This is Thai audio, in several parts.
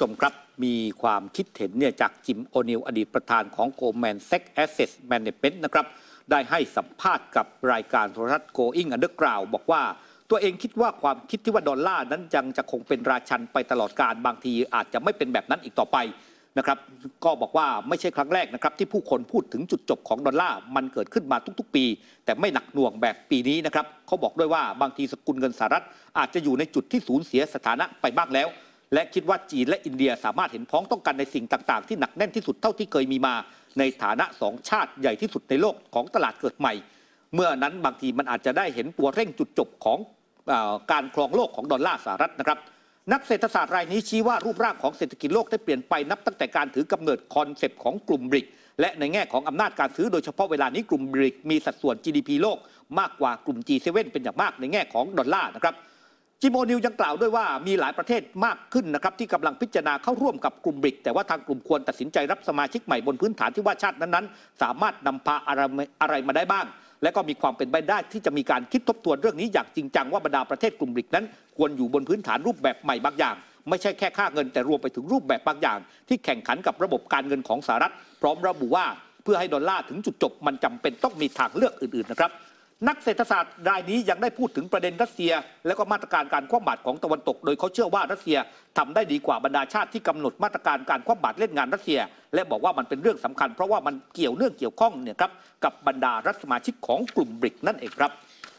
ชมครับมีความคิดเห็นเนี่ยจากจิมโอนิลอดีตประธานของ Goldman Sachs Asset Management นะครับ ได้ให้สัมภาษณ์กับรายการโทรทัศน์ Going Underground บอกว่าตัวเองคิดว่าความคิดที่ว่าดอลลาร์นั้นยังจะคงเป็นราชันไปตลอดการบางทีอาจจะไม่เป็นแบบนั้นอีกต่อไปนะครับ ก็บอกว่าไม่ใช่ครั้งแรกนะครับ ที่ผู้คนพูดถึงจุดจบของดอลลาร์มันเกิดขึ้นมาทุกๆ ปี แต่ไม่หนักหน่วงแบบปีนี้นะครับเขาบอกด้วยว่าบางทีสกุลเงินสหรัฐอาจจะอยู่ในจุดที่สูญเสียสถานะไปบ้างแล้ว และคิดว่าจีนและอินเดียสามารถเห็นพ้องต้องกันในสิ่งต่างๆ ที่หนักแน่นที่สุดเท่าที่เคยมีมา ในฐานะสองชาติใหญ่ที่สุดในโลกของตลาดเกิดใหม่ เมื่อนั้นบางทีมันอาจจะได้เห็นตัวเร่งจุดจบของการครองโลกของดอลลาร์สหรัฐนะครับ นักเศรษฐศาสตร์รายนี้ชี้ว่ารูปร่างของเศรษฐกิจโลกได้เปลี่ยนไปนับตั้งแต่การถือกำเนิด concept ของกลุ่มบริกและในแง่ของอำนาจการซื้อโดยเฉพาะเวลานี้กลุ่มบริกมีสัดส่วน GDP โลกมากกว่ากลุ่ม G7 เป็นอย่างมากในแง่ของดอลลาร์นะครับ จิโอนิวยังกล่าวด้วยว่ามีหลายประเทศมากขึ้นนะครับที่กำลังพิจารณาเข้าร่วมกับกลุ่มบริก แต่ว่าทางกลุ่มควรตัดสินใจรับสมาชิกใหม่บนพื้นฐานที่ว่าชาตินั้นๆ สามารถนำพาอะไรอะไรมาได้บ้าง และก็มีความเป็นไปได้ที่จะมีการคิดทบทวนเรื่องนี้อย่างจริงจังว่าบรรดาประเทศกลุ่มบริกนั้น ควรอยู่บนพื้นฐานรูปแบบใหม่บางอย่าง ไม่ใช่แค่ค่าเงินแต่รวมไปถึงรูปแบบบางอย่าง ที่แข่งขันกับระบบการเงินของสหรัฐ พร้อมระบุว่าเพื่อให้ดอลลาร์ถึงจุดจบมันจำเป็นต้องมีทางเลือกอื่นๆนะครับ นักเศรษฐศาสตร์รายนี้ยังได้พูดถึงประเด็นรัสเซีย และก็มาตรการการคว่ำบาตรของตะวันตก โดยเขาเชื่อว่ารัสเซียทำได้ดีกว่าบรรดาชาติที่กำหนดมาตรการการคว่ำบาตรเล่นงานรัสเซีย และบอกว่ามันเป็นเรื่องสำคัญ เพราะว่ามันเกี่ยวเนื่องเกี่ยวข้องเนี่ยครับกับบรรดารัฐสมาชิกของกลุ่มบริกนั่นเองครับ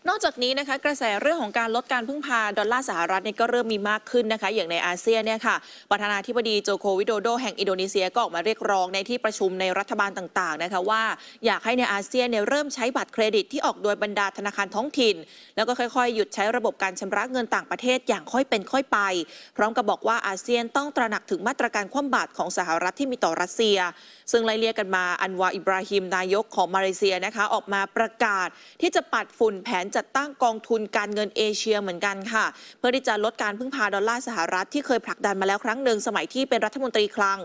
นอกจากนี้นะคะกระแสเรื่องของการลดการพึ่งพาดอลลาร์สหรัฐเนี่ยก็เริ่มมีมากขึ้นนะคะ อย่างในอาเซียนเนี่ยค่ะประธานาธิบดีโจโควิโดโดแห่งอินโดนีเซียก็ออกมาเรียกร้องในที่ประชุมในรัฐบาลต่างๆนะคะว่าอยากให้ในอาเซียนเนี่ยเริ่มใช้บัตรเครดิตที่ออกโดยบรรดาธนาคารท้องถิ่น แล้วก็ค่อยๆ หยุดใช้ระบบการชำระเงินต่างประเทศอย่างค่อยเป็นค่อยไป พร้อมกับบอกว่าอาเซียนต้องตระหนักถึงมาตรการคว่ำบาตรของสหรัฐที่มีต่อรัสเซีย ซึ่งไล่เลี่ยกันมาอันวาอิบราฮิมนายกของมาเลเซียนะคะออกมาประกาศที่จะปัดฝุ่นแผนจัดตั้งกองทุนการเงินเอเชียเหมือนกันค่ะ เพื่อที่จะลดการพึ่งพาดอลลาร์สหรัฐที่เคยผลักดันมาแล้วครั้งหนึ่งสมัยที่เป็นรัฐมนตรีคลัง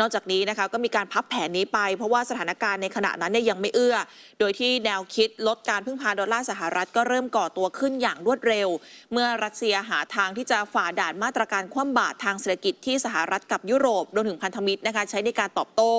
นอกจากนี้นะคะก็มีการพับแผนนี้ไป เพราะว่าสถานการณ์ในขณะนั้นเนี่ยยังไม่เอื้อ โดยที่แนวคิดลดการพึ่งพาดอลลาร์สหรัฐก็เริ่มก่อตัวขึ้นอย่างรวดเร็ว เมื่อรัสเซียหาทางที่จะฝ่าด่านมาตรการคว่ำบาตรทางเศรษฐกิจที่สหรัฐกับยุโรปรวมถึงพันธมิตรนะคะใช้ในการตอบโต้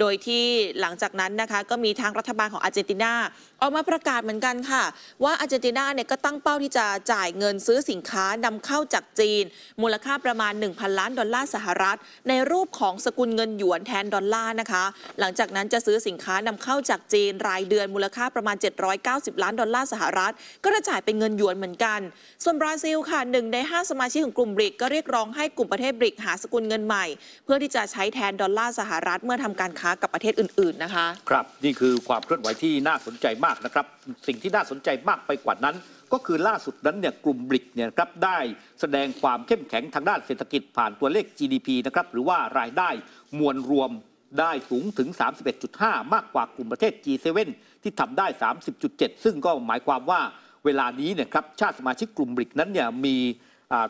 โดยที่หลังจากนั้นนะคะก็มีทางรัฐบาลของอาร์เจนตินาออกมาประกาศเหมือนกันค่ะ ว่าอาร์เจนตินาเนี่ยก็ตั้งเป้าที่จะจ่ายเงินซื้อสินค้านำเข้าจากจีน มูลค่าประมาณ 1,000 ล้านดอลลาร์สหรัฐ ในรูปของสกุลเงินหยวนแทนดอลลาร์นะคะ หลังจากนั้นจะซื้อสินค้านำเข้าจากจีนรายเดือนมูลค่าประมาณ 790 ล้านดอลลาร์สหรัฐ ก็จะจ่ายเป็นเงินหยวนเหมือนกัน ส่วนบราซิลค่ะหนึ่งใน 5 สมาชิกของกลุ่มบริกก็เรียกร้องให้กลุ่มประเทศบริกหาสกุลเงินใหม่ เพื่อที่จะใช้แทนดอลลาร์สหรัฐเมื่อทำการค้ากับประเทศอื่น ๆนะคะ ครับนี่คือความเคลื่อนไหวที่น่าสนใจมากนะครับสิ่งที่น่าสนใจมากไปกว่านั้น ก็คือล่าสุดนั้นเนี่ยกลุ่มบริกเนี่ยครับได้แสดงความเข้มแข็งทางด้านเศรษฐกิจผ่านตัวเลข GDP นะครับหรือว่ารายได้มวลรวมได้สูงถึง 31.5 มากกว่ากลุ่มประเทศ G7 ที่ทำได้ 30.7 ซึ่งก็หมายความว่าเวลานี้เนี่ยครับชาติสมาชิกกลุ่มบริกนั้นเนี่ยมี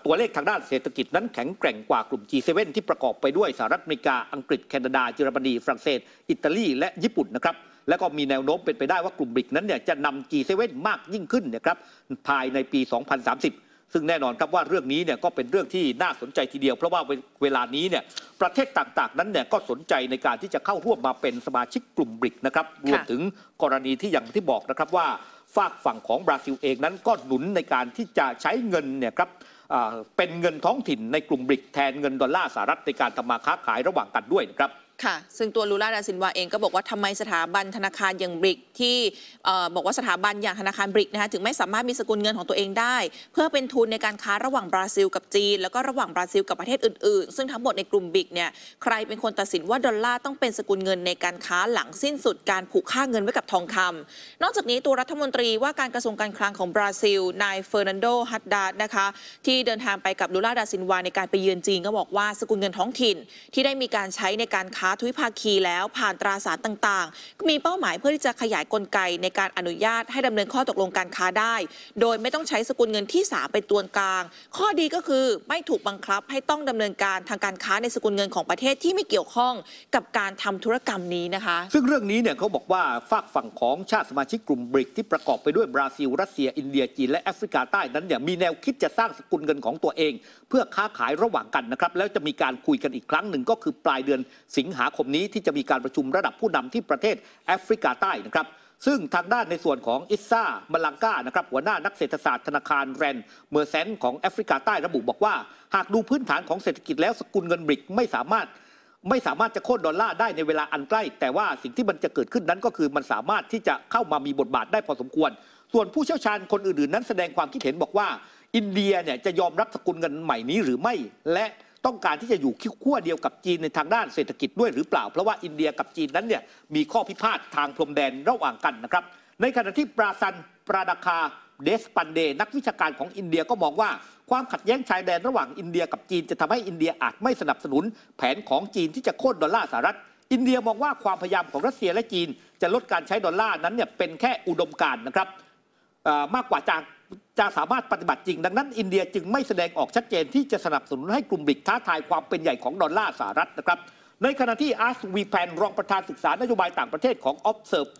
ตัวเลขทางด้านเศรษฐกิจนั้นแข็งแกร่งกว่ากลุ่ม G7 ที่ประกอบไปด้วยสหรัฐอเมริกา อังกฤษ แคนาดาเยอรมนี ฝรั่งเศส อิตาลี และญี่ปุ่นนะครับ แล้วก็มีแนวโน้มเป็นไปได้ว่ากลุ่มบริกนั้นเนี่ยจะนำ G7 มากยิ่งขึ้นเนะครับภายในปี 2030ซึ่งแน่นอนครับว่าเรื่องนี้เนี่ยก็เป็นเรื่องที่น่าสนใจทีเดียว เพราะว่าเวลานี้เนี่ยประเทศต่างๆ นั้นเนี่ยก็สนใจในการที่จะเข้าร่วมมาเป็นสมาชิกกลุ่มบริกนะครับรวมถึงกรณีที่อย่างที่บอกนะครับว่าฝากฝั่งของบราซิลเองนั้นก็หนุนในการที่จะใช้เงินเนี่ยครับอ่าเป็นเงินท้องถิ่นในกลุ่มบริกแทนเงินดอลลาร์สหรัฐในการทำมาค้าขายระหว่างกันด้วยนะครับ ค่ะ ซึ่งตัวลูลาดาซิลวาเองก็บอกว่าทำไมสถาบันธนาคารอย่างบริกที่บอกว่าสถาบันอย่างธนาคารบริกนะคะถึงไม่สามารถมีสกุลเงินของตัวเองได้ เพื่อเป็นทุนในการค้าระหว่างบราซิลกับจีน แล้วก็ระหว่างบราซิลกับประเทศอื่นๆ ซึ่งทั้งหมดในกลุ่มบริกเนี่ยใครเป็นคนตัดสินว่าดอลลาร์ต้องเป็นสกุลเงินในการค้าหลังสิ้นสุดการผูกค่าเงินไว้กับทองคำนอกจากนี้ตัวรัฐมนตรีว่าการกระทรวงการคลังของบราซิลนายเฟอร์นันโดฮัดดัดนะคะที่เดินทางไปกับลูล่าดาซินวาในการไปเยือนจีนก็บอกว่าสกุลเงินท้องถิ่นที่ได้มีการใช้ในการค้าาทวิภาคีแล้วผ่านตราสารต่างๆ ก็มีเป้าหมายเพื่อที่จะขยายกลไกในการอนุญาตให้ดำเนินข้อตกลงการค้าได้ โดยไม่ต้องใช้สกุลเงินที่ 3 เป็นตัวกลาง ข้อดีก็คือไม่ถูกบังคับให้ต้องดำเนินการทางการค้าในสกุลเงินของประเทศที่ไม่เกี่ยวข้องกับการทำธุรกรรมนี้นะคะ ซึ่งเรื่องนี้เนี่ยเขาบอกว่าฝากฝั่งของชาติสมาชิกกลุ่มบริกที่ประกอบไปด้วยบราซิล รัสเซีย อินเดีย จีน และแอฟริกาใต้นั้นเนี่ยมีแนวคิดจะสร้างสกุลเงินของตัวเอง เพื่อค้าขายระหว่างกันนะครับ แล้วจะมีการคุยกันอีกครั้งหนึ่งก็คือปลายเดือนสิงหาหาคมนี้ที่จะมีการประชุมระดับผู้นำที่ประเทศแอฟริกาใต้นะครับซึ่งทางด้านในส่วนของอิสซามาลังกานะครับหัวหน้านักเศรษฐศาสตร์ธนาคารแรนด์เมอร์แชนท์ของแอฟริกาใต้ระบุบอกว่า หากดูพื้นฐานของเศรษฐกิจแล้วสกุลเงินบริกไม่สามารถไม่สามารถจะโค่นดอลลาร์ได้ในเวลาอันใกล้ แต่ว่าสิ่งที่มันจะเกิดขึ้นนั้นก็คือมันสามารถที่จะเข้ามามีบทบาทได้พอสมควร ส่วนผู้เชี่ยวชาญคนอื่นๆ นั้นแสดงความคิดเห็นบอกว่า อินเดียเนี่ยจะยอมรับสกุลเงินใหม่นี้หรือไม่และ ต้องการที่จะอยู่ขั้วเดียวกับจีนในทางด้านเศรษฐกิจด้วยหรือเปล่า เพราะว่าอินเดียกับจีนนั้นเนี่ยมีข้อพิพาททางพรมแดนระหว่างกันนะครับ ในขณะที่ปราซันปราดาคาเดสปันเด นักวิชาการของอินเดียก็มองว่าความขัดแย้งชายแดนระหว่างอินเดียกับจีนจะทำให้อินเดียอาจไม่สนับสนุน แผนของจีนที่จะโค่นดอลลาร์สหรัฐอินเดียมองว่าความพยายามของรัสเซียและจีน จะลดการใช้ดอลลาร์นั้นเนี่ยเป็นแค่อุดมการณ์นะครับมากกว่าจะ จะสามารถปฏิบัติจริง ดังนั้นอินเดียจึงไม่แสดงออกชัดเจนที่จะสนับสนุนให้กลุ่มบริกท้าทายความเป็นใหญ่ของดอลลาร์สหรัฐนะครับ ในขณะที่ฮาร์ช วีแพนต์รองประธานศึกษานโยบายต่างประเทศของ Observe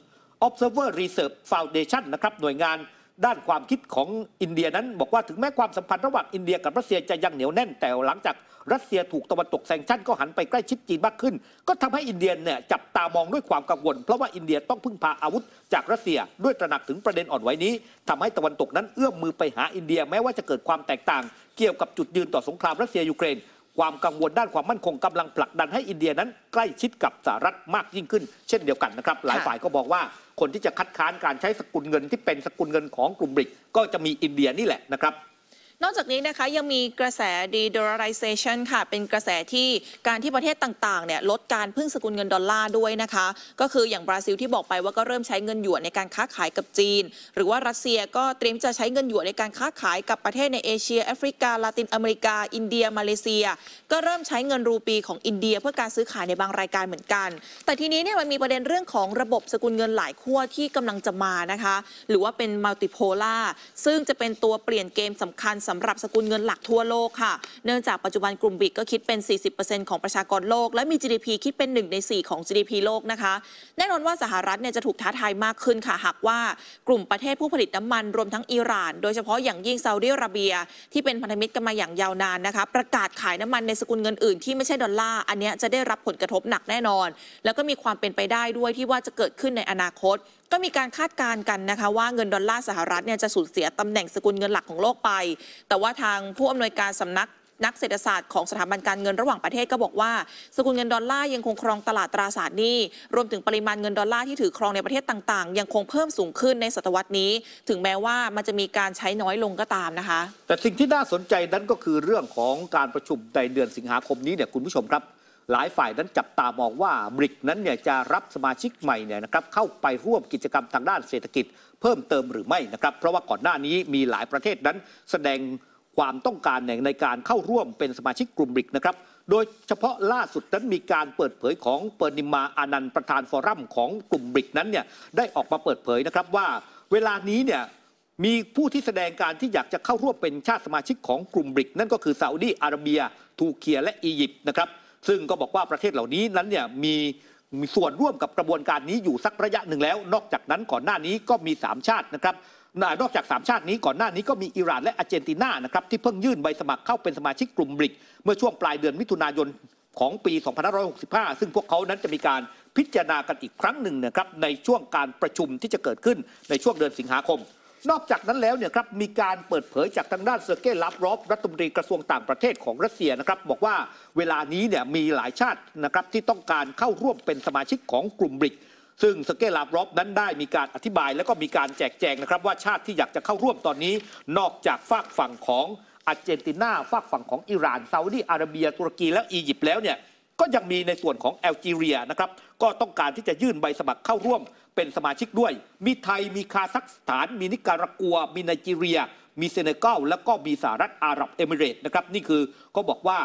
Observer Research Foundation นะครับหน่วยงาน ด้านความคิดของอินเดียนั้น บอกว่าถึงแม้ความสัมพันธ์ระหว่างอินเดียกับรัสเซียจะยังเหนียวแน่นแต่หลังจากรัสเซียถูกตะวันตก sanction ก็หันไปใกล้ชิดจีนมากขึ้น ก็ทำให้อินเดียเนี่ยจับตามองด้วยความกังวล เพราะว่าอินเดียต้องพึ่งพาอาวุธจากรัสเซียด้วยตระหนักถึงประเด็นอ่อนไหวนี้ทำให้ตะวันตกนั้นเอื้อมมือไปหาอินเดียแม้ว่าจะเกิดความแตกต่าง เกี่ยวกับจุดยืนต่อสงครามรัสเซียยูเครน ความกังวลด้านความมั่นคงกำลังผลักดันให้อินเดียนั้นใกล้ชิดกับสหรัฐมากยิ่งขึ้น เช่นเดียวกันนะครับ หลายค่ะฝ่ายก็บอกว่าคนที่จะคัดค้านการใช้สกุลเงินที่เป็นสกุลเงินของกลุ่มบริก ก็จะมีอินเดียนี่แหละนะครับ นอกจากนี้นะคะยังมีกระแส de-dollarization ค่ะ เป็นกระแสที่การที่ประเทศต่างๆเนี่ยลดการพึ่งสกุลเงินดอลลาร์ด้วยนะคะ ก็คืออย่างบราซิลที่บอกไปว่าก็เริ่มใช้เงินหยวนในการค้าขายกับจีน หรือว่ารัสเซียก็เตรียมจะใช้เงินหยวนในการค้าขายกับประเทศในเอเชียแอฟริกาลาตินอเมริกา อินเดีย มาเลเซีย ก็เริ่มใช้เงินรูปีของอินเดีย เพื่อการซื้อขายในบางรายการเหมือนกัน แต่ทีนี้เนี่ยมันมีประเด็นเรื่องของระบบสกุลเงินหลายขั้วที่กำลังจะมานะคะ หรือว่าเป็น multipolarซึ่งจะเป็นตัวเปลี่ยนเกมสำคัญสำหรับสกุลเงินหลักทั่วโลกค่ะ เนื่องจากปัจจุบันกลุ่มบิกก็คิดเป็น 40%ของประชากรโลก และมี GDP คิดเป็น 1 ใน 4 ของ GDP โลกนะคะ แน่นอนว่าสหรัฐเนี่ยจะถูกท้าทายมากขึ้นค่ะ หากว่ากลุ่มประเทศผู้ผลิตน้ำมันรวมทั้งอิหร่าน โดยเฉพาะอย่างยิ่งซาอุดิอาระเบีย ที่เป็นพันธมิตรกันมาอย่างยาวนานนะคะ ประกาศขายน้ำมันในสกุลเงินอื่นที่ไม่ใช่ดอลลาร์อันนี้จะได้รับผลกระทบหนักแน่นอน แล้วก็มีความเป็นไปได้ด้วยที่ว่าจะเกิดขึ้นในอนาคต ก็มีการคาดการณ์กันนะคะว่าเงินดอลลาร์สหรัฐเนี่ยจะสูญเสียตำแหน่งสกุลเงินหลักของโลกไป แต่ว่าทางผู้อำนวยการสำนักนักเศรษฐศาสตร์ของสถาบันการเงินระหว่างประเทศก็บอกว่า สกุลเงินดอลลาร์ยังคงครองตลาดตราสารหนี้ รวมถึงปริมาณเงินดอลลาร์ที่ถือครองในประเทศต่างๆ ยังคงเพิ่มสูงขึ้นในศตวรรษนี้ ถึงแม้ว่ามันจะมีการใช้น้อยลงก็ตามนะคะ แต่สิ่งที่น่าสนใจนั้นก็คือเรื่องของการประชุมในเดือนสิงหาคมนี้เนี่ยคุณผู้ชมครับ หลายฝ่ายนั้นจับตามองว่าบริกนั้นเนี่ยจะรับสมาชิกใหม่เนี่ยนะครับเข้าไปร่วมกิจกรรมทางด้านเศรษฐกิจ เพิ่มเติมหรือไม่นะครับ เพราะว่าก่อนหน้านี้มีหลายประเทศนั้นแสดงความต้องการในการเข้าร่วมเป็นสมาชิกกลุ่มบริกนะครับโดยเฉพาะล่าสุดนั้นมีการเปิดเผยของเปอร์นิมาอานันต์ประธานฟอรัมของกลุ่มบริกนั้นเนี่ยได้ออกมาเปิดเผยนะครับว่า เวลานี้เนี่ยมีผู้ที่แสดงการที่อยากจะเข้าร่วมเป็นชาติสมาชิกของกลุ่มบริก นั่นก็คือซาอุดีอาระเบีย ทูเคียและอียิปต์นะครับ ซึ่งก็บอกว่าประเทศเหล่านี้นั้นเนี่ยมีมีส่วนร่วมกับกระบวนการนี้อยู่สักระยะหนึ่งแล้ว นอกจากนั้นก่อนหน้านี้ก็มี 3 ชาตินะครับนอกจาก 3 ชาตินี้ก่อนหน้านี้ก็มีอิหร่านและอาร์เจนตินานะครับที่เพิ่งยื่นใบสมัครเข้าเป็นสมาชิกกลุ่มบริก เมื่อช่วงปลายเดือนมิถุนายนของปี 2565 ซึ่งพวกเขานั้นจะมีการพิจารณากันอีกครั้งหนึ่งนะครับในช่วงการประชุมที่จะเกิดขึ้นในช่วงเดือนสิงหาคม นอกจากนั้นแล้วเนี่ยครับมีการเปิดเผยจากทางด้านเซอร์เกย์ลัฟรอฟรัฐมนตรีกระทรวงต่างประเทศของรัสเซียนะครับบอกว่าเวลานี้เนี่ยมีหลายชาตินะครับที่ต้องการเข้าร่วมเป็นสมาชิกของกลุ่มบริกซึ่งสเกลาบรอบนั้นได้มีการอธิบายแล้วก็มีการแจกแจงนะครับ ว่าชาติที่อยากจะเข้าร่วมตอนนี้ นอกจากฟากฝั่งของอาร์เจนตินาฟากฝั่งของอิหร่านซาอุดีอาระเบียตุรกีและอียิปต์แล้วเนี่ยก็ยังมีในส่วนของแอลจีเรียนะครับก็ต้องการที่จะยื่นใบสมัครเข้าร่วม เป็นสมาชิกด้วย มีไทยมีคาซัคสถาน มีนิการากัว มีไนจีเรีย มีเซเนกัลแล้วก็มีสหรัฐอาหรับเอมิเรตส์นะครับนี่คือเขาบอกว่า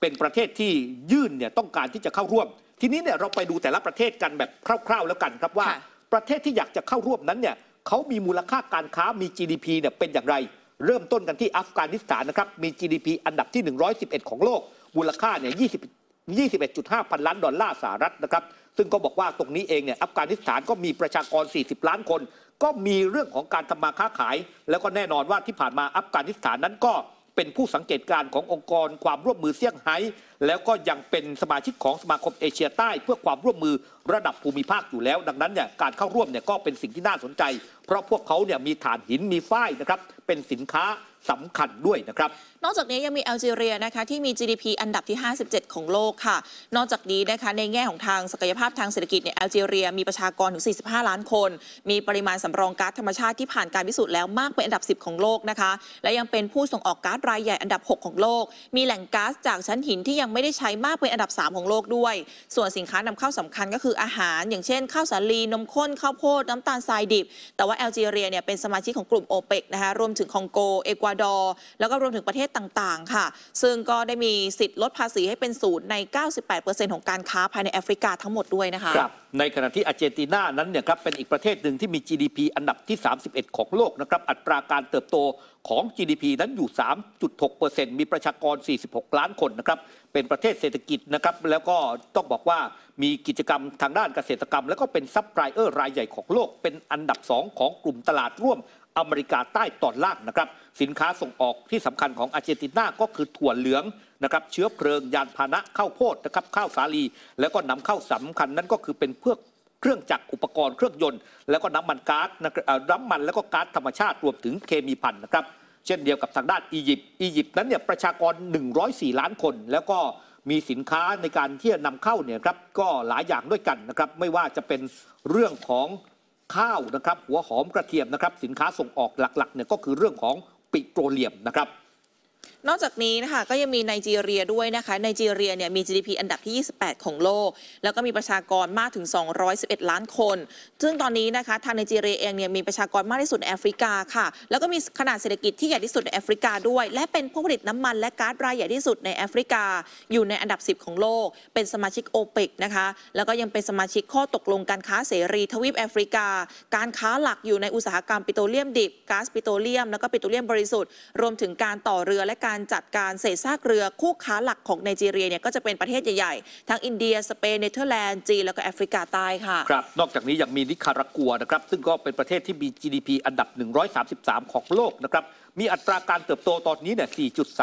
เป็นประเทศที่ยื่นเนี่ยต้องการที่จะเข้าร่วม ทีนี้เนี่ยเราไปดูแต่ละประเทศกันแบบคร่าว ๆ แล้วกันครับว่าค่ะประเทศที่อยากจะเข้าร่วมนั้นเนี่ยเขามีมูลค่าการค้ามี GDP เนี่ยเป็นอย่างไร เริ่มต้นกันที่อัฟกานิสถานนะครับมี GDP อันดับที่ 111 ของโลกมูลค่าเนี่ย20 21.5 พันล้านดอลลาร์สหรัฐนะครับ ซึ่งก็บอกว่าตรงนี้เองเนี่ยอัฟกานิสถานก็มีประชากร 40 ล้านคน ก็มีเรื่องของการทำมาค้าขาย แล้วก็แน่นอนว่าที่ผ่านมาอัฟกานิสถานนั้นก็เป็นผู้สังเกตการณ์ขององค์กรความร่วมมือเซี่ยงไฮ้แล้วก็ยังเป็นสมาชิกของสมาคมเอเชียใต้ เพื่อความร่วมมือระดับภูมิภาคอยู่แล้ว ดังนั้นเนี่ยการเข้าร่วมเนี่ยก็เป็นสิ่งที่น่าสนใจ เพราะพวกเขาเนี่ยมีถ่านหินมีฝ้ายนะครับเป็นสินค้าสำคัญด้วยนะครับนอกจากนี้ยังมีแอลจีเรียนะคะที่มี GDP อันดับที่ 57 ของโลกค่ะ นอกจากนี้นะคะในแง่ของทางศักยภาพทางเศรษฐกิจเนี่ยแอลจีเรียมีประชากรถึง 45 ล้านคน มีปริมาณสำรองก๊าซธรรมชาติที่ผ่านการพิสูจน์แล้วมากเป็นอันดับ 10 ของโลกนะคะ และยังเป็นผู้ส่งออกก๊าซรายใหญ่อันดับ 6 ของโลก มีแหล่งก๊าซจากชั้นหินที่ยังไม่ได้ใช้มากเป็นอันดับ 3 ของโลกด้วย ส่วนสินค้านำเข้าสำคัญก็คืออาหาร อย่างเช่น ข้าวสาลีนมข้นข้าวโพดน้ำตาลทรายดิบ แต่ว่าแอลจีเรียเนี่ยเป็นสมาชิกของกลุ่มโอเปกนะคะรวมถึงคองโกเอกวาดอร์แล้วก็รวมถึงประเทศต่างๆ ค่ะ ซึ่งก็ได้มีสิทธิ์ลดภาษีให้เป็นศูนย์ใน 98%ของการค้าภายในแอฟริกาทั้งหมดด้วยนะคะครับในขณะที่อาร์เจนตินานั้นเนี่ยครับเป็นอีกประเทศหนึ่งที่มี GDP อันดับที่ 31 ของโลกนะครับอัตราการเติบโตของ GDP นั้นอยู่ 3.6%มีประชากร 46 ล้านคนนะครับเป็นประเทศเศรษฐกิจนะครับแล้วก็ต้องบอกว่ามีกิจกรรมทางด้านเกษตรกรรม แล้วก็เป็นซัพพลายเออร์รายใหญ่ของโลกเป็นอันดับ 2 ของกลุ่มตลาดร่วม อเมริกาใต้ตอนล่างนะครับ สินค้าส่งออกที่สำคัญของอาร์เจนตินาก็คือถั่วเหลืองนะครับ เชื้อเพลิงยานพาหนะข้าวโพดนะครับข้าวสาลี แล้วก็นำเข้าสำคัญนั้นก็คือเป็นเพื่อเครื่องจักรอุปกรณ์เครื่องยนต์ แล้วก็น้ำมันก๊าซนะครับเอ่อน้ำมันแล้วก็ก๊าซธรรมชาติรวมถึงเคมีพันนะครับ เช่นเดียวกับทางด้านอียิปต์อียิปต์นั้นเนี่ยประชากร 104 ล้านคน แล้วก็มีสินค้าในการที่จะนำเข้าเนี่ยครับก็หลายอย่างด้วยกันนะครับไม่ว่าจะเป็นเรื่องของ ข้าวนะครับหัวหอมกระเทียมนะครับสินค้าส่งออกหลักๆเนี่ยก็คือเรื่องของปิโตรเลียมนะครับ นอกจากนี้นะคะก็ยังมีไนจีเรียด้วยนะคะไนจีเรียเนี่ยมี GDP อันดับที่ 28 ของโลก แล้วก็มีประชากรมากถึง 211 ล้านคน ซึ่งตอนนี้นะคะทางไนจีเรียเองเนี่ยมีประชากรมากที่สุดในแอฟริกาค่ะ แล้วก็มีขนาดเศรษฐกิจที่ใหญ่ที่สุดในแอฟริกาด้วย และเป็นผู้ผลิตน้ำมันและก๊าซรายใหญ่ที่สุดในแอฟริกา อยู่ในอันดับ 10 ของโลก เป็นสมาชิกโอเปกนะคะแล้วก็ยังเป็นสมาชิกข้อตกลงการค้าเสรีทวีปแอฟริกา การค้าหลักอยู่ในอุตสาหกรรมปิโตรเลียมดิบก๊าซปิโตรเลียม แล้วก็ปิโตรเลียมบริสุทธิ์รวมถึงการต่อเรือและการจัดการเศษซากเรือคู่ค้าหลักของไนจีเรียเนี่ยก็จะเป็นประเทศใหญ่ๆ ทั้งอินเดีย สเปน เนเธอร์แลนด์ จีน แล้วก็แอฟริกาใต้ค่ะ ครับ นอกจากนี้ยังมีนิคารากัวนะครับ ซึ่งก็เป็นประเทศที่มี GDP อันดับ 133 ของโลกนะครับ มีอัตราการเติบโตตอนนี้เนี่ย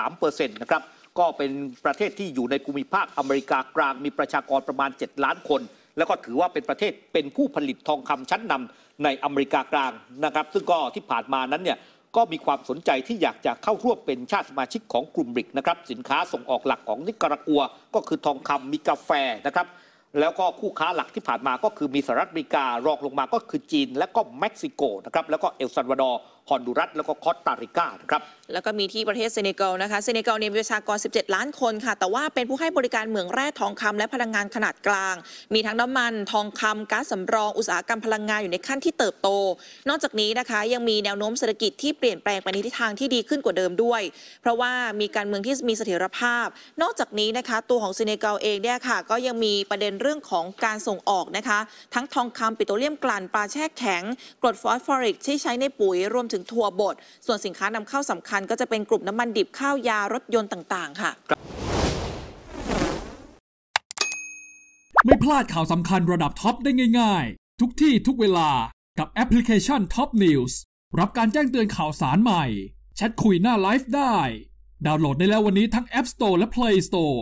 4.3%นะครับ ก็เป็นประเทศที่อยู่ในภูมิภาคอเมริกากลาง มีประชากรประมาณ 7 ล้านคนแล้วก็ถือว่าเป็นประเทศเป็นผู้ผลิตทองคำชั้นนำในอเมริกากลางนะครับ ซึ่งก็ที่ผ่านมานั้นเนี่ย ก็มีความสนใจที่อยากจะเข้าร่วมเป็นชาติสมาชิกของกลุ่มบริกนะครับสินค้าส่งออกหลักของนิการากัว ก็คือทองคำมีกาแฟนะครับแล้วก็คู่ค้าหลักที่ผ่านมาก็คือมีสหรัฐอเมริการองลงมาก็คือจีน และก็เม็กซิโกนะครับแล้วก็เอลซัลวาดอร์ ฮอนดูรัสแล้วก็คอสตาริกานะครับแล้วก็มีที่ประเทศเซเนกัลนะคะเซเนกัลเนี่ยมีประชากร 17 ล้านคนค่ะ แต่ว่าเป็นผู้ให้บริการเหมืองแร่ทองคำและพลังงานขนาดกลาง มีทั้งน้ำมันทองคำก๊าซสำรองอุตสาหกรรมพลังงานอยู่ในขั้นที่เติบโต นอกจากนี้นะคะยังมีแนวโน้มเศรษฐกิจที่เปลี่ยนแปลงไปในทิศทางที่ดีขึ้นกว่าเดิมด้วย เพราะว่ามีการเมืองที่มีเสถียรภาพ นอกจากนี้นะคะตัวของเซเนกัลเองเนี่ยค่ะ ก็ยังมีประเด็นเรื่องของการส่งออกนะคะ ทั้งทองคำปิโตรเลียมกลั่นปลาแช่แข็งกรดฟอสฟอริกที่ใช้ในปุ๋ยรวมถึงถั่วบด ส่วนสินค้านำเข้าสำคัญ ก็จะเป็นกลุ่มน้ำมันดิบข้าวยารถยนต์ต่างๆ ค่ะ ไม่พลาดข่าวสำคัญระดับท็อปได้ง่าย ๆ ทุกที่ทุกเวลากับแอปพลิเคชัน Top News รับการแจ้งเตือนข่าวสารใหม่ แชทคุยหน้าไลฟ์ได้ ดาวน์โหลดได้แล้ววันนี้ทั้ง App Store และ Play Store